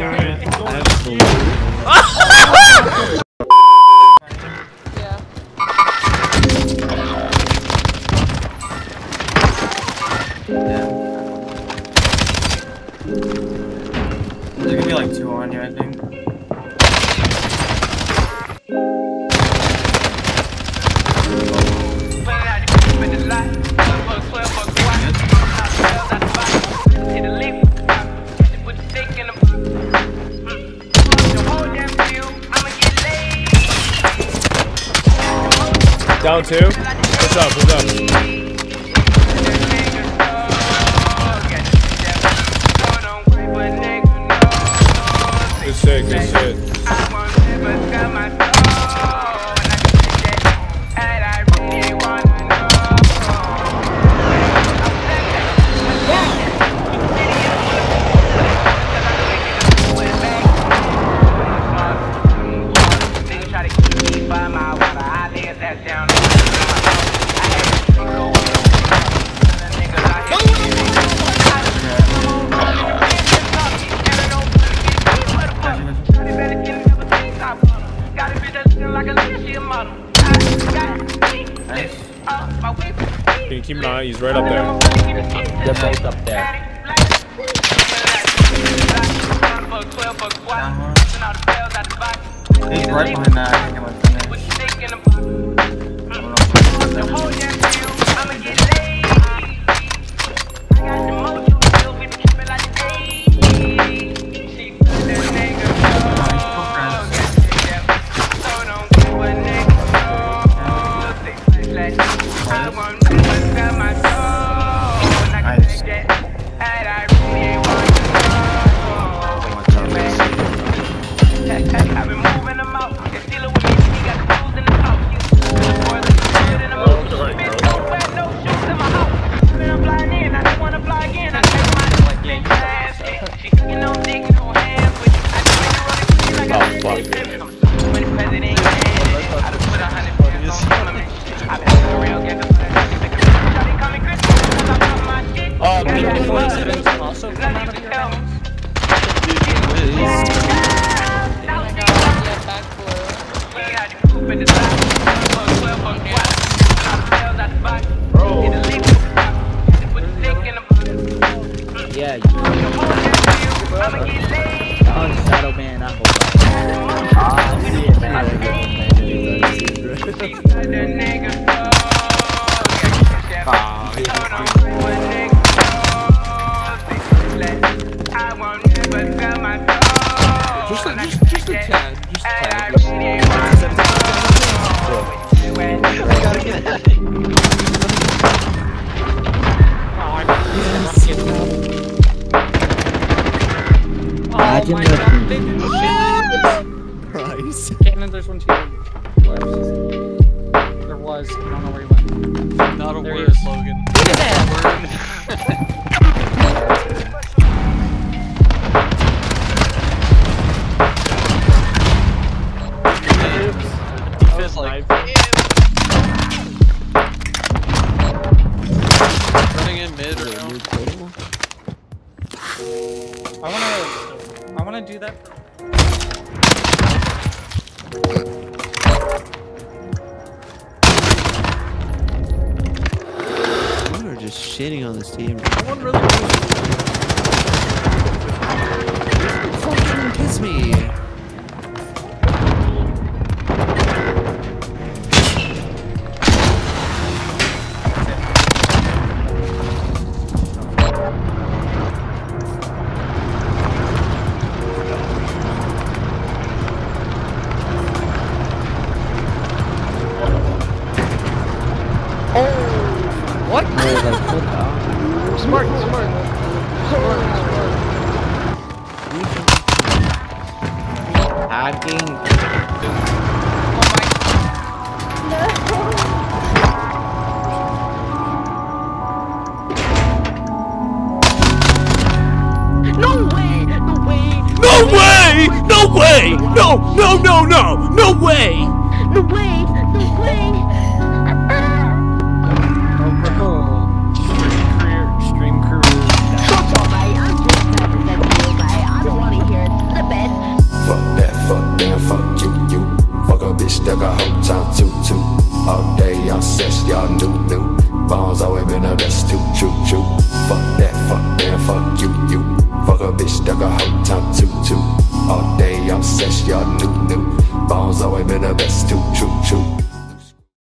Logan? Absolutely. There's gonna be like two on you, I think. Down two. What's up? What's up? Good shit. Good shit. Can you keep an eye? He's right up there. They're both up there. I've been moving them out. Blue. Yeah, you on Shadow Man, I hope I Ah, shit, man. I didn't get no messages. Just a, just, just a tad. Just a tad. Imagine my if- god, they did shit! Christ. Cannon, there's one to your left. There was, I don't know where he went. Not a There he word, is. Logan. He that You are just shitting on this team. Hacking. No way! No way! No, way! no, no, no! No way! No way! No way! Oh, career, fuck you, you. Fuck a bitch that got whole time, too, too. All day, y'all sex, y'all new, new. Bombs always been the best, too, true, true. Fuck that, fuck damn, fuck you, you. Fuck a bitch that got whole time, too, too. All day, y'all sex, y'all new, new. Bombs always been the best, too, true, true.